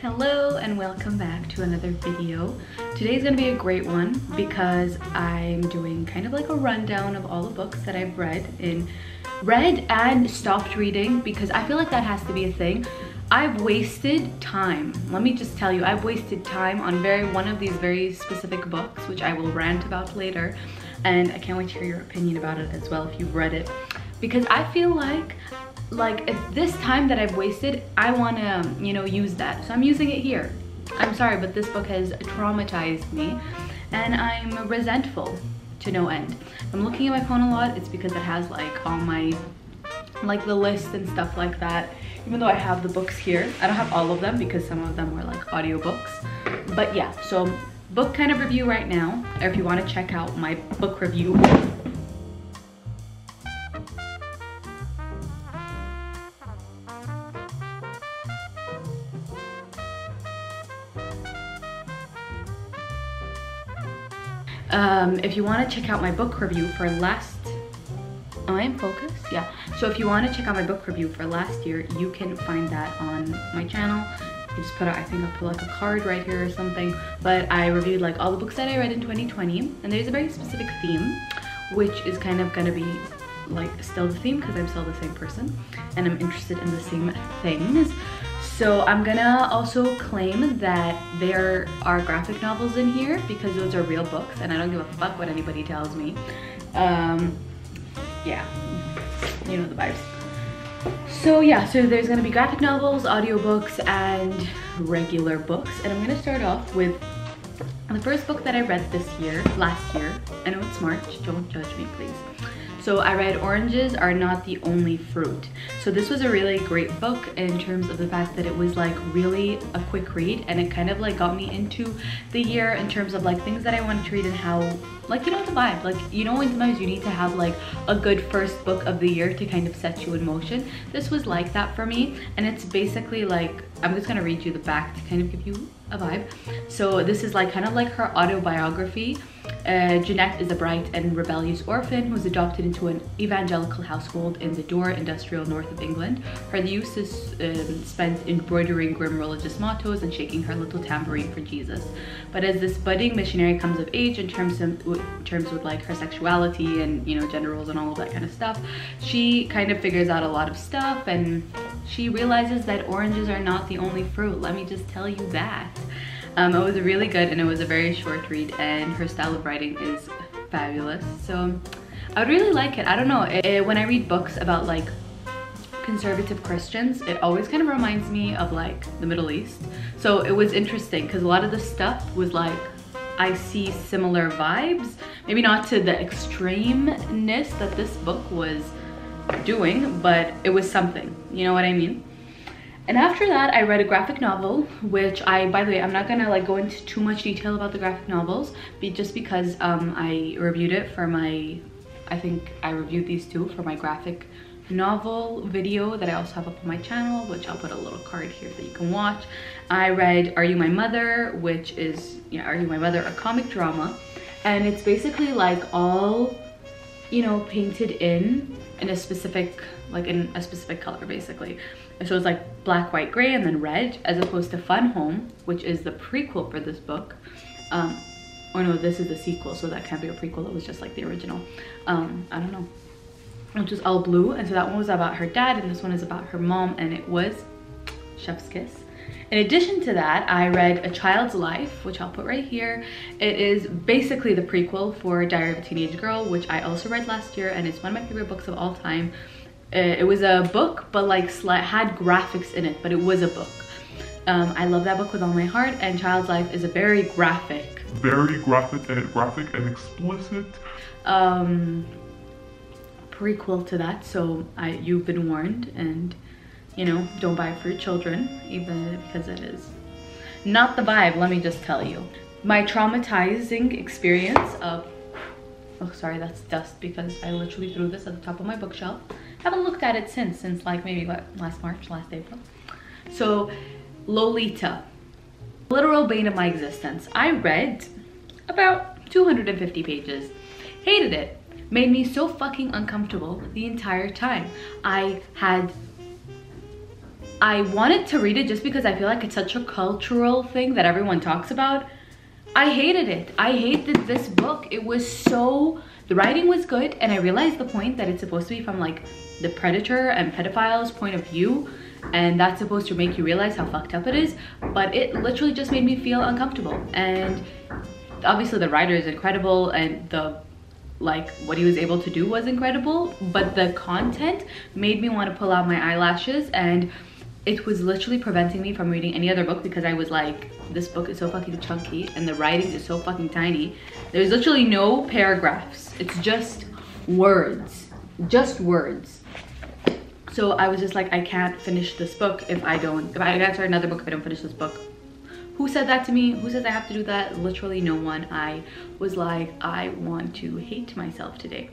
Hello and welcome back to another video. Today's gonna be a great one because I'm doing kind of like a rundown of all the books that I've read in read and stopped reading because I feel like that has to be a thing. I've wasted time. Let me just tell you, I've wasted time on very one of these very specific books, which I will rant about later. And I can't wait to hear your opinion about it as well if you've read it. Because I feel like like at this time that I've wasted, I wanna, you know, use that. So I'm using it here. I'm sorry, but this book has traumatized me and I'm resentful to no end. I'm looking at my phone a lot. It's because it has like all my, like the list and stuff like that. Even though I have the books here, I don't have all of them because some of them were like audiobooks. But yeah, so book kind of review right now. Or if you wanna check out my book review Um, if you want to check out my book review for last, am I in focus? Yeah. So if you want to check out my book review for last year, you can find that on my channel. You just put, I think I'll put like a card right here or something. But I reviewed like all the books that I read in 2020, and there's a very specific theme, which is kind of gonna be like still the theme because I'm still the same person, and I'm interested in the same things. So I'm gonna also claim that there are graphic novels in here because those are real books and I don't give a fuck what anybody tells me. Um, yeah, you know the vibes. So yeah, so there's gonna be graphic novels, audiobooks, and regular books. And I'm gonna start off with the first book that I read this year, last year. I know it's March, don't judge me please. So I read Oranges Are Not the Only Fruit. So this was a really great book in terms of the fact that it was like really a quick read and it kind of like got me into the year in terms of like things that I wanted to read and how like you know the vibe like you know when sometimes you need to have like a good first book of the year to kind of set you in motion this was like that for me and it's basically like i'm just gonna read you the back to kind of give you a vibe so this is like kind of like her autobiography uh, Jeanette is a bright and rebellious orphan who was adopted into an evangelical household in the Dore industrial north of England. Her youth is um, spent embroidering grim religious mottos and shaking her little tambourine for Jesus. But as this budding missionary comes of age in terms of in terms with like her sexuality and you know gender roles and all of that kind of stuff, she kind of figures out a lot of stuff and she realizes that oranges are not the only fruit. Let me just tell you that. Um, it was really good and it was a very short read and her style of writing is fabulous. So I would really like it. I don't know, it, when I read books about like conservative Christians, it always kind of reminds me of like the Middle East. So it was interesting because a lot of the stuff was like, I see similar vibes. Maybe not to the extremeness that this book was doing, but it was something, you know what I mean? And after that, I read a graphic novel, which I, by the way, I'm not gonna like go into too much detail about the graphic novels, but just because um, I reviewed it for my, I think I reviewed these two for my graphic novel video that I also have up on my channel, which I'll put a little card here that you can watch. I read Are You My Mother, which is, yeah, Are You My Mother, a comic drama. And it's basically like all, you know, painted in in a specific, like in a specific color basically. So it's like black, white, gray, and then red, as opposed to Fun Home, which is the prequel for this book. Um, or no, this is the sequel, so that can't be a prequel. It was just like the original. Um, I don't know. Which is all blue, and so that one was about her dad, and this one is about her mom, and it was Chef's Kiss. In addition to that, I read A Child's Life, which I'll put right here. It is basically the prequel for Diary of a Teenage Girl, which I also read last year, and it's one of my favorite books of all time. Uh, it was a book, but like had graphics in it, but it was a book. Um, I love that book with all my heart, and Child's Life is a very graphic, very graphic and graphic and explicit um, prequel to that. So I, you've been warned, and you know, don't buy it for your children, even because it is not the vibe. Let me just tell you, my traumatizing experience of. Oh, sorry, that's dust because I literally threw this at the top of my bookshelf haven't looked at it since, since like maybe what, last March, last April. So Lolita, literal bane of my existence. I read about 250 pages, hated it, made me so fucking uncomfortable the entire time. I had I wanted to read it just because I feel like it's such a cultural thing that everyone talks about. I hated it. I hated this book. It was so, the writing was good and I realized the point that it's supposed to be from like the predator and pedophile's point of view and that's supposed to make you realize how fucked up it is but it literally just made me feel uncomfortable. And obviously the writer is incredible and the like what he was able to do was incredible but the content made me want to pull out my eyelashes and it was literally preventing me from reading any other book because I was like this book is so fucking chunky and the writing is so fucking tiny there's literally no paragraphs it's just words just words so I was just like I can't finish this book if I don't if I gotta start another book if I don't finish this book who said that to me? Who says I have to do that? Literally no one. I was like, I want to hate myself today.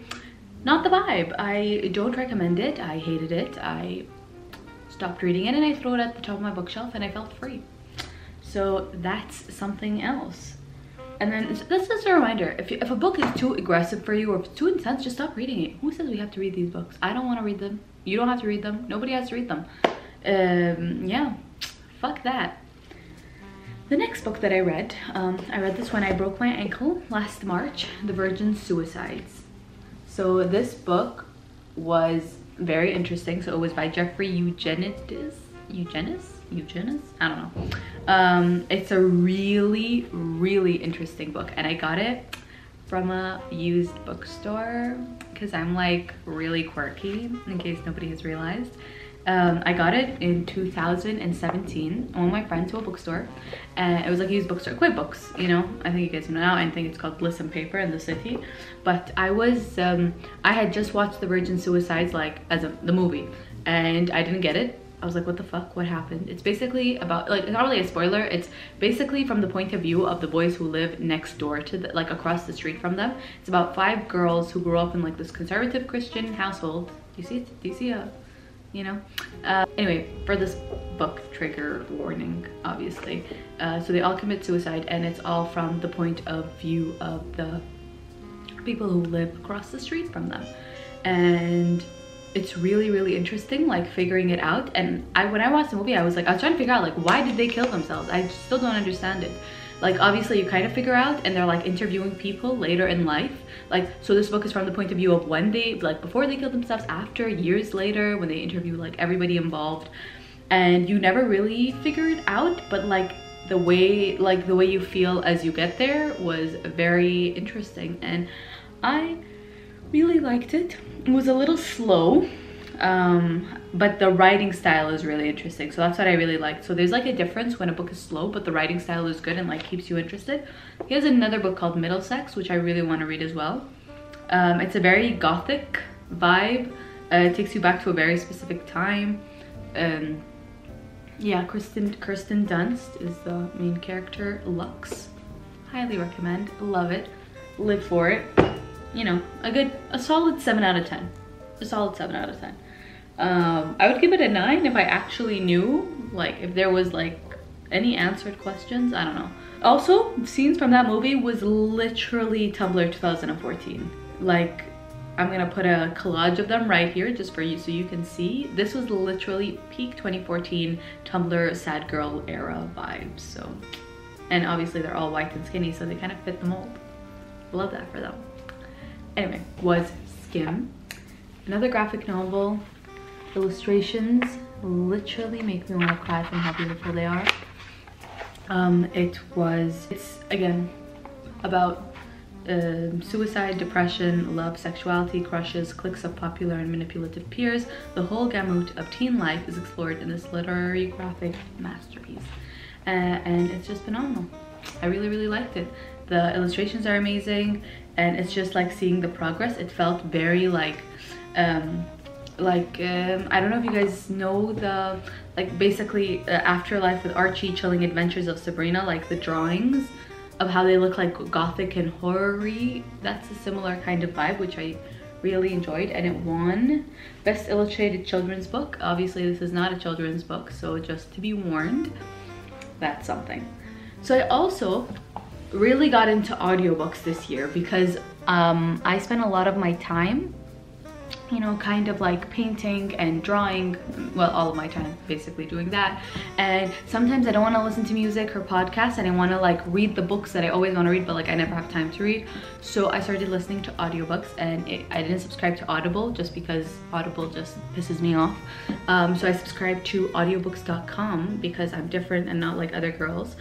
Not the vibe. I don't recommend it. I hated it. I stopped reading it and I threw it at the top of my bookshelf and I felt free. So that's something else. And then this is a reminder, if, you, if a book is too aggressive for you or too intense, just stop reading it. Who says we have to read these books? I don't want to read them. You don't have to read them. Nobody has to read them. Um, yeah, fuck that. The next book that I read, um, I read this when I broke my ankle last March, The Virgin Suicides. So this book was very interesting. So it was by Jeffrey Eugenides, Eugenis, Eugenis, I don't know. Um, it's a really, really interesting book and I got it from a used bookstore because I'm like really quirky in case nobody has realized. Um, I got it in 2017. I went my friend to a bookstore and it was like a used bookstore, Quid Books, you know? I think you guys know now. I think it's called Bliss and Paper in the city. But I was, um, I had just watched The Virgin Suicides like as a, the movie and I didn't get it. I was like, what the fuck? What happened? It's basically about, like, it's not really a spoiler. It's basically from the point of view of the boys who live next door to, the, like, across the street from them. It's about five girls who grew up in, like, this conservative Christian household. You see? Do you see a, you know? Uh, anyway for this book trigger warning obviously. Uh, so they all commit suicide and it's all from the point of view of the people who live across the street from them. And it's really really interesting like figuring it out. And I when I watched the movie I was like I was trying to figure out like why did they kill themselves? I still don't understand it like obviously you kind of figure out and they're like interviewing people later in life. Like so this book is from the point of view of when they like before they killed themselves after years later when they interview like everybody involved. And you never really figure it out but like the way like the way you feel as you get there was very interesting. And i really liked it. It was a little slow um but the writing style is really interesting. So that's what i really liked so there's like a difference when a book is slow but the writing style is good and like keeps you interested. He has another book called middlesex which i really want to read as well. Um, it's a very gothic vibe. Uh, it takes you back to a very specific time. Um, yeah kristen kirsten dunst is the main character. Lux highly recommend. Love it. Live for it. You know a good a solid seven out of ten. A solid seven out of ten um, I would give it a nine if I actually knew, like if there was like any answered questions, I don't know. Also, scenes from that movie was literally Tumblr 2014. Like, I'm gonna put a collage of them right here just for you so you can see. This was literally peak 2014 Tumblr sad girl era vibes, so. And obviously they're all white and skinny, so they kind of fit the mold. Love that for them. Anyway, was Skim. Another graphic novel illustrations literally make me want to cry from how beautiful they are. Um, it was, it's again about uh, suicide, depression, love, sexuality, crushes, cliques of popular and manipulative peers. The whole gamut of teen life is explored in this literary graphic masterpiece. Uh, and it's just phenomenal. I really, really liked it. The illustrations are amazing and it's just like seeing the progress. It felt very like um, like um, I don't know if you guys know the like basically uh, afterlife with Archie chilling adventures of Sabrina like the drawings of how they look like gothic and horror-y. That's a similar kind of vibe which I really enjoyed and it won best illustrated children's book. Obviously this is not a children's book so just to be warned that's something. So I also really got into audiobooks this year because um, I spent a lot of my time you know, kind of like painting and drawing, well, all of my time basically doing that. And sometimes I don't want to listen to music or podcasts and I want to like read the books that I always want to read, but like I never have time to read. So I started listening to audiobooks and it, I didn't subscribe to Audible just because Audible just pisses me off. Um, so I subscribed to audiobooks.com because I'm different and not like other girls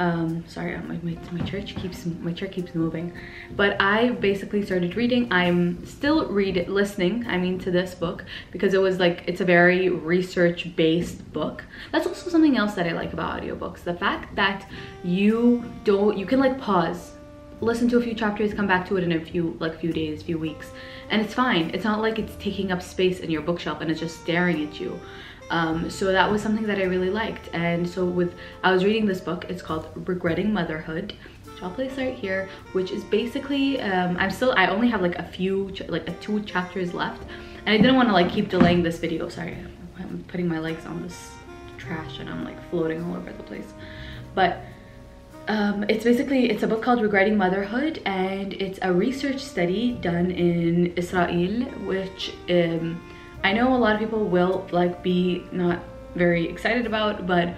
um sorry my, my, my church keeps my chair keeps moving but i basically started reading i'm still read listening i mean to this book because it was like it's a very research based book that's also something else that i like about audiobooks the fact that you don't you can like pause listen to a few chapters come back to it in a few like few days few weeks and it's fine it's not like it's taking up space in your bookshelf and it's just staring at you um, so that was something that I really liked. And so with, I was reading this book, it's called Regretting Motherhood, I'll place right here, which is basically, um, I'm still, I only have like a few, like a two chapters left. And I didn't want to like keep delaying this video. Sorry, I'm putting my legs on this trash and I'm like floating all over the place. But um, it's basically, it's a book called Regretting Motherhood and it's a research study done in Israel, which um, I know a lot of people will like be not very excited about, but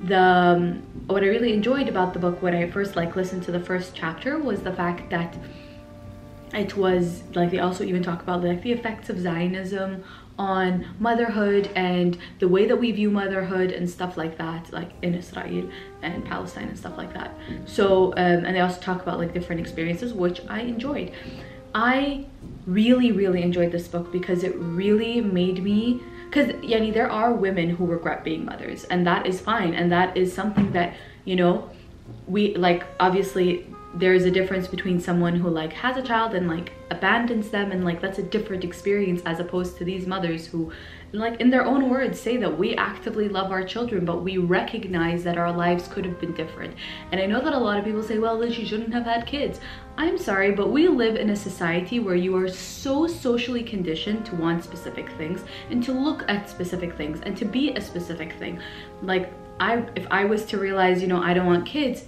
the um, what I really enjoyed about the book when I first like listened to the first chapter was the fact that it was like they also even talk about like the effects of Zionism on motherhood and the way that we view motherhood and stuff like that like in Israel and Palestine and stuff like that. So um, and they also talk about like different experiences which I enjoyed. I really, really enjoyed this book because it really made me because yani there are women who regret being mothers and that is fine and that is something that you know we like obviously there is a difference between someone who like has a child and like abandons them and like that's a different experience as opposed to these mothers who like in their own words say that we actively love our children but we recognize that our lives could have been different. And i know that a lot of people say well then you shouldn't have had kids. I'm sorry but we live in a society where you are so socially conditioned to want specific things and to look at specific things and to be a specific thing. Like i if i was to realize you know i don't want kids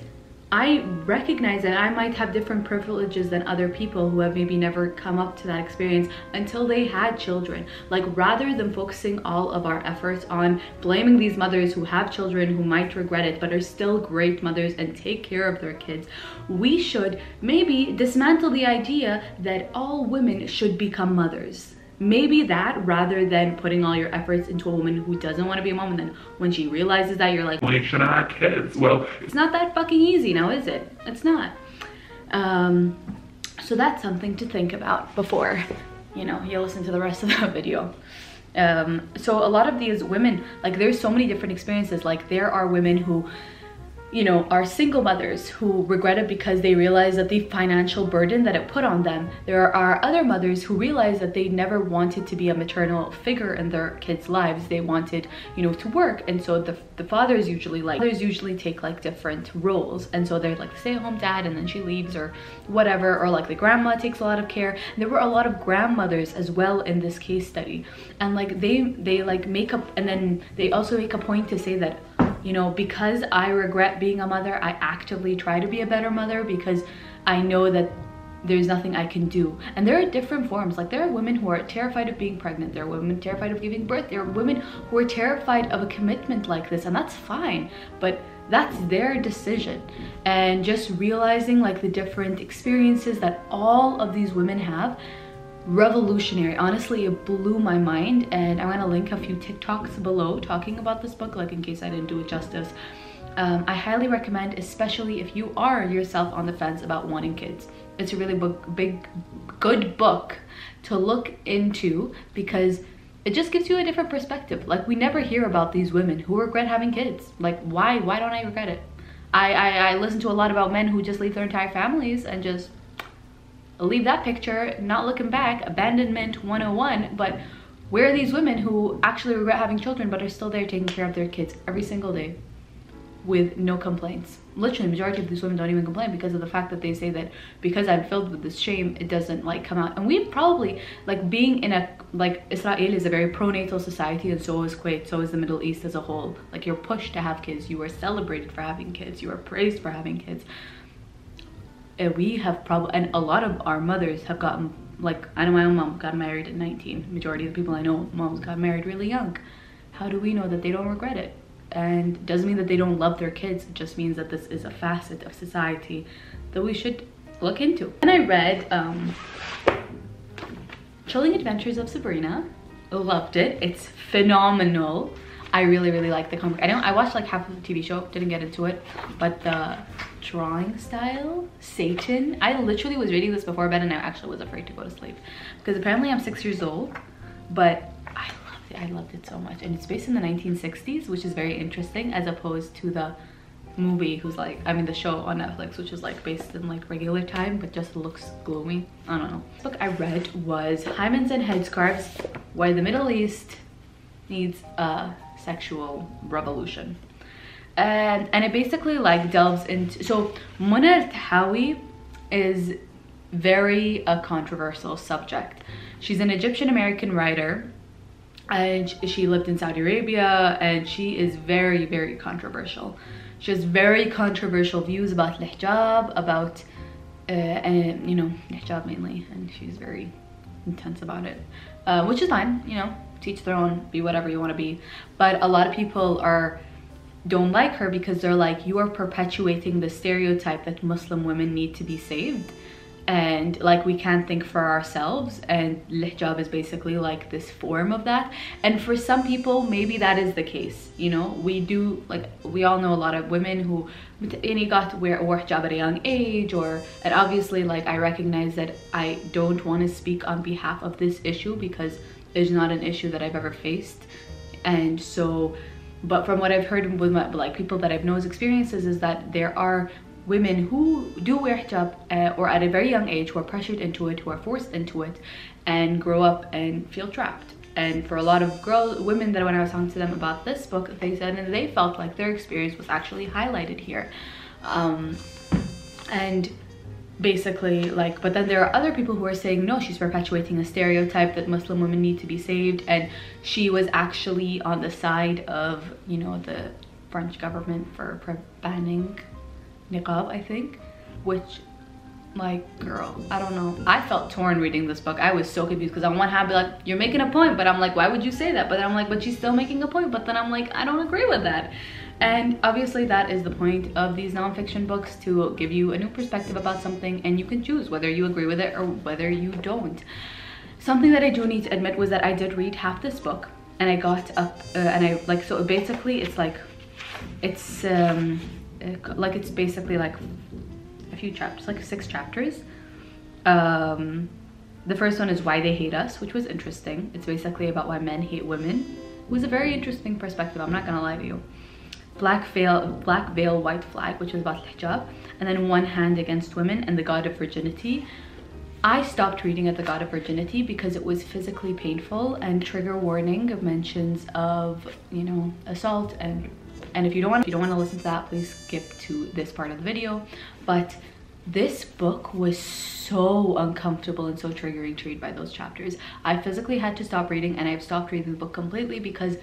I recognize that I might have different privileges than other people who have maybe never come up to that experience until they had children. Like rather than focusing all of our efforts on blaming these mothers who have children who might regret it but are still great mothers and take care of their kids, we should maybe dismantle the idea that all women should become mothers maybe that rather than putting all your efforts into a woman who doesn't want to be a mom and then when she realizes that you're like why should i have kids? Well it's not that fucking easy now is it? It's not. Um so that's something to think about before you know you listen to the rest of the video. Um so a lot of these women like there's so many different experiences. Like there are women who you know, are single mothers who regret it because they realize that the financial burden that it put on them. There are other mothers who realize that they never wanted to be a maternal figure in their kids' lives. They wanted, you know, to work. And so the, the fathers usually like, fathers usually take like different roles. And so they're like the stay-at-home dad and then she leaves or whatever. Or like the grandma takes a lot of care. And there were a lot of grandmothers as well in this case study. And like they, they like make up, and then they also make a point to say that you know, because I regret being a mother, I actively try to be a better mother because I know that there's nothing I can do. And there are different forms. Like there are women who are terrified of being pregnant. There are women terrified of giving birth. There are women who are terrified of a commitment like this and that's fine. But that's their decision. And just realizing like the different experiences that all of these women have revolutionary. Honestly it blew my mind and i'm gonna link a few tiktoks below talking about this book like in case i didn't do it justice. Um, i highly recommend especially if you are yourself on the fence about wanting kids. It's a really book, big good book to look into because it just gives you a different perspective. Like we never hear about these women who regret having kids. Like why why don't i regret it? I, I i listen to a lot about men who just leave their entire families and just leave that picture, not looking back, abandonment 101, but where are these women who actually regret having children but are still there taking care of their kids every single day with no complaints? Literally, majority of these women don't even complain because of the fact that they say that because I'm filled with this shame, it doesn't like come out. And we probably, like being in a, like Israel is a very pronatal society and so is Kuwait, so is the Middle East as a whole. Like you're pushed to have kids, you are celebrated for having kids, you are praised for having kids and we have probably and a lot of our mothers have gotten like I know my own mom got married at 19. Majority of the people I know, moms got married really young. How do we know that they don't regret it? And doesn't mean that they don't love their kids. It just means that this is a facet of society that we should look into. And I read um, Chilling Adventures of Sabrina. Loved it. It's phenomenal. I really, really like the comic. I don't. I watched like half of the TV show. Didn't get into it, but the drawing style, Satan. I literally was reading this before bed, and I actually was afraid to go to sleep because apparently I'm six years old, but I loved it. I loved it so much, and it's based in the 1960s, which is very interesting as opposed to the movie who's like i mean the show on netflix which is like based in like regular time but just looks gloomy i don't know book i read was hymens and headscarves why the middle east needs a sexual revolution. And and it basically like delves into so Mona Eltahawy is very a controversial subject. She's an egyptian american writer and she lived in saudi arabia and she is very very controversial. She has very controversial views about hijab, about, uh, and, you know, hijab mainly, and she's very intense about it, uh, which is fine, you know, teach their own, be whatever you want to be. But a lot of people are don't like her because they're like, you are perpetuating the stereotype that Muslim women need to be saved. And like we can't think for ourselves and hijab is basically like this form of that. And for some people maybe that is the case you know? We do like we all know a lot of women who any got wear a hijab at a young age or and obviously like I recognize that I don't want to speak on behalf of this issue because it's not an issue that I've ever faced and so but from what I've heard with my, like people that I've known experiences is that there are women who do wear hijab uh, or at a very young age who are pressured into it, who are forced into it and grow up and feel trapped. And for a lot of girls, women that when I was talking to them about this book, they said and they felt like their experience was actually highlighted here. Um, and basically like but then there are other people who are saying no she's perpetuating a stereotype that muslim women need to be saved and she was actually on the side of you know the french government for banning niqab, I think, which like girl i don't know. I felt torn reading this book. I was so confused because on one hand be like you're making a point but i'm like why would you say that? But then i'm like but she's still making a point but then i'm like i don't agree with that and obviously that is the point of these nonfiction books to give you a new perspective about something and you can choose whether you agree with it or whether you don't something that i do need to admit was that i did read half this book and i got up uh, and i like so basically it's like it's um like it's basically like a few chapters, like six chapters. Um, the first one is Why They Hate Us, which was interesting. It's basically about why men hate women. It was a very interesting perspective, I'm not gonna lie to you. Black Veil, Black Veil, White Flag, which is about hijab. And then One Hand Against Women and The God of Virginity. I stopped reading at The God of Virginity because it was physically painful and trigger warning of mentions of, you know, assault and and if you don't want if you don't want to listen to that please skip to this part of the video but this book was so uncomfortable and so triggering to read by those chapters i physically had to stop reading and i've stopped reading the book completely because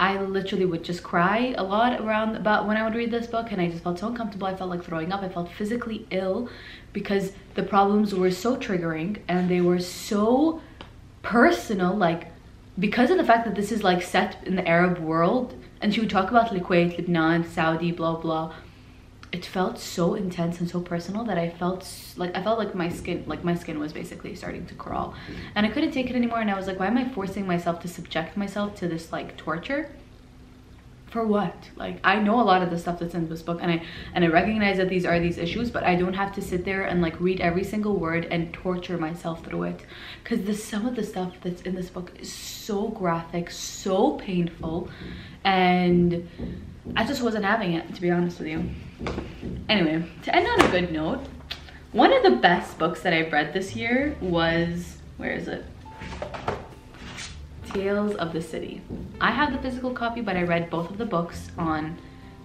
I literally would just cry a lot around about when I would read this book and I just felt so uncomfortable. I felt like throwing up. I felt physically ill because the problems were so triggering and they were so personal like because of the fact that this is like set in the Arab world and she would talk about Kuwait, Lebanon, Saudi, blah blah. It felt so intense and so personal that I felt like I felt like my skin like my skin was basically starting to crawl. Mm-hmm. And I couldn't take it anymore and I was like why am I forcing myself to subject myself to this like torture? For what? Like i know a lot of the stuff that's in this book and i and i recognize that these are these issues but i don't have to sit there and like read every single word and torture myself through it. Because the some of the stuff that's in this book is so graphic so painful and i just wasn't having it to be honest with you. Anyway to end on a good note one of the best books that i've read this year was where is it Tales of the City. I have the physical copy, but I read both of the books on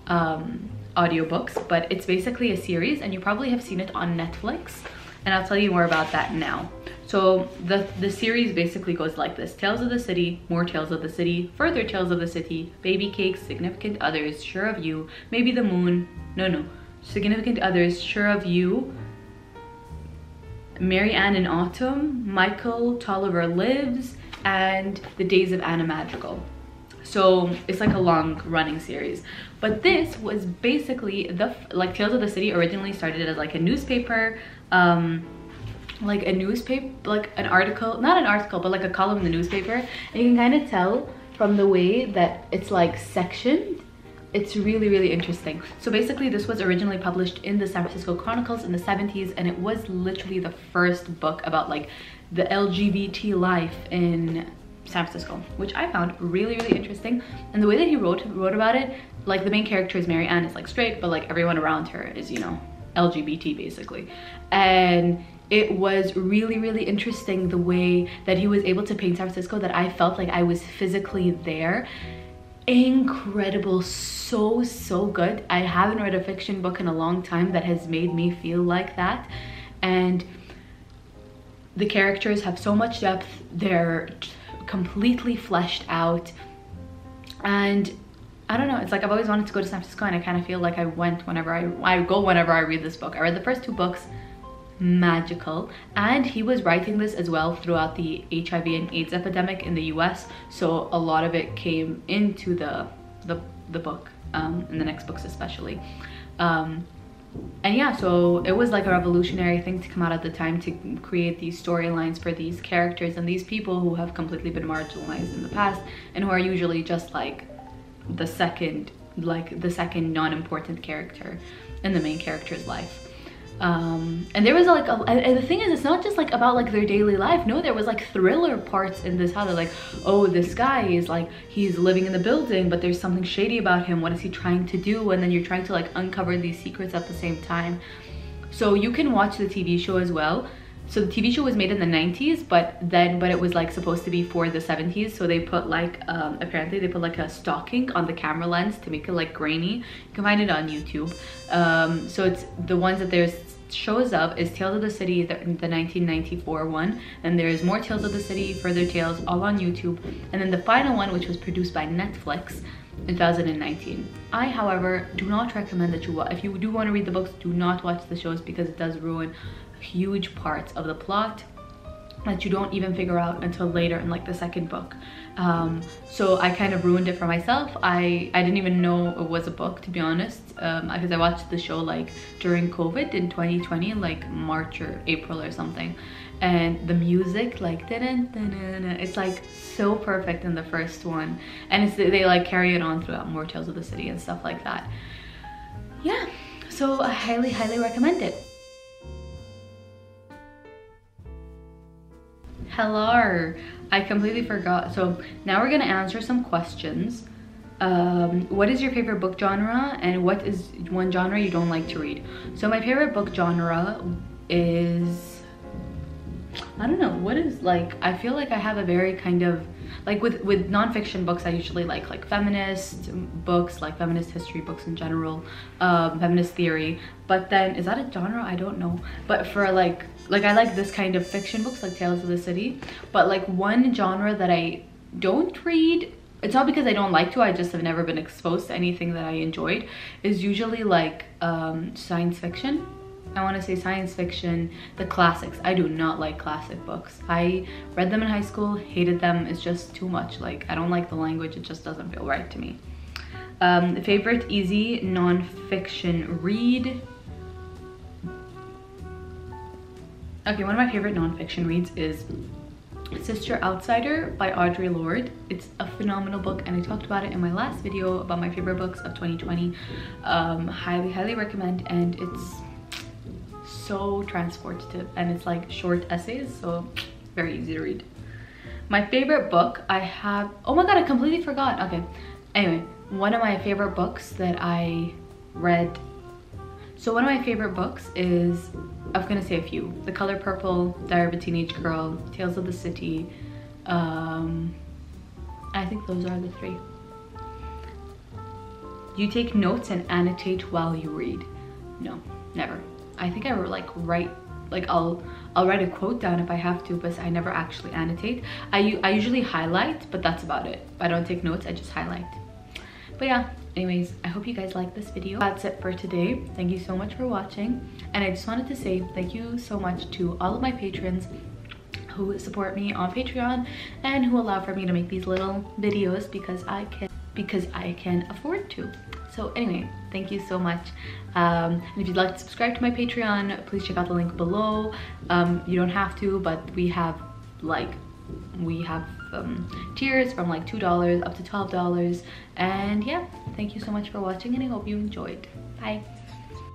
um, audiobooks, but it's basically a series and you probably have seen it on Netflix and I'll tell you more about that now. So the, the series basically goes like this. Tales of the City, more Tales of the City, further Tales of the City, Baby Cakes, Significant Others, Sure of You, Maybe the Moon, no, no, Significant Others, Sure of You, Mary Ann in Autumn, Michael Tolliver Lives, and The Days of Anna Madrigal. So it's like a long running series. But this was basically the, like Tales of the City originally started as like a newspaper, um, like a newspaper, like an article, not an article, but like a column in the newspaper. And you can kind of tell from the way that it's like sectioned it's really really interesting so basically this was originally published in the san francisco chronicles in the 70s and it was literally the first book about like the lgbt life in san francisco which i found really really interesting. And the way that he wrote wrote about it like the main character is mary ann. Is like straight but like everyone around her is you know lgbt basically. And it was really really interesting the way that he was able to paint san francisco that i felt like i was physically there. Incredible. So so good. I haven't read a fiction book in a long time that has made me feel like that. And the characters have so much depth they're completely fleshed out. And I don't know, it's like I've always wanted to go to San Francisco and I kind of feel like I went whenever I, I go whenever I read this book. I read the first two books magical. And he was writing this as well throughout the hiv and aids epidemic in the us so a lot of it came into the the, the book um in the next books especially. Um and yeah so it was like a revolutionary thing to come out at the time to create these storylines for these characters and these people who have completely been marginalized in the past and who are usually just like the second like the second non-important character in the main character's life um and there was like a, and the thing is it's not just like about like their daily life. No there was like thriller parts in this how they're like oh this guy is like he's living in the building but there's something shady about him. What is he trying to do? And then you're trying to like uncover these secrets at the same time. So you can watch the tv show as well so the tv show was made in the 90s but then but it was like supposed to be for the 70s so they put like um apparently they put like a stocking on the camera lens to make it like grainy you can find it on youtube um so it's the ones that there's shows up is Tales of the City, the, the 1994 one. And there's more Tales of the City, further tales, all on YouTube. And then the final one, which was produced by Netflix in 2019. I, however, do not recommend that you watch. If you do want to read the books, do not watch the shows because it does ruin huge parts of the plot that you don't even figure out until later in like the second book. Um, so I kind of ruined it for myself. I I didn't even know it was a book to be honest um, because I watched the show like during COVID in 2020 like March or April or something. And the music like didn't it's like so perfect in the first one. And it's they like carry it on throughout more tales of the city and stuff like that. Yeah. So I highly highly recommend it Hello. I completely forgot. So now we're gonna answer some questions. Um, what is your favorite book genre and what is one genre you don't like to read? So my favorite book genre is, I don't know, what is like, I feel like I have a very kind of, like with, with nonfiction books, I usually like like feminist books, like feminist history books in general, um, feminist theory. But then, is that a genre? I don't know. But for like like I like this kind of fiction books like Tales of the City but like one genre that I don't read it's not because I don't like to I just have never been exposed to anything that I enjoyed is usually like um, science fiction I want to say science fiction, the classics. I do not like classic books. I read them in high school, hated them. It's just too much. Like, I don't like the language. It just doesn't feel right to me. Um, favorite easy non-fiction read? Okay, one of my favorite nonfiction reads is Sister Outsider by Audre Lorde. It's a phenomenal book and I talked about it in my last video about my favorite books of 2020. Um, highly, highly recommend and it's so transportive and it's like short essays so very easy to read. My favorite book I have, oh my god I completely forgot. Okay, anyway, one of my favorite books that I read so one of my favorite books is I'm gonna say a few. The Color Purple, Diary of a Teenage Girl, Tales of the City. Um, I think those are the three. You take notes and annotate while you read. No, never. I think I like write, like I'll I'll write a quote down if I have to, but I never actually annotate. I, I usually highlight, but that's about it. I don't take notes, I just highlight. But yeah, anyways i hope you guys like this video. That's it for today. Thank you so much for watching. And i just wanted to say thank you so much to all of my patrons who support me on patreon and who allow for me to make these little videos because i can because i can afford to. So anyway thank you so much. Um, and if you'd like to subscribe to my patreon please check out the link below. Um, you don't have to but we have like we have um, tiers from like two dollars up to twelve dollars. And yeah thank you so much for watching and i hope you enjoyed. Bye